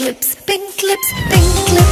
lips, pink lips, pink lips,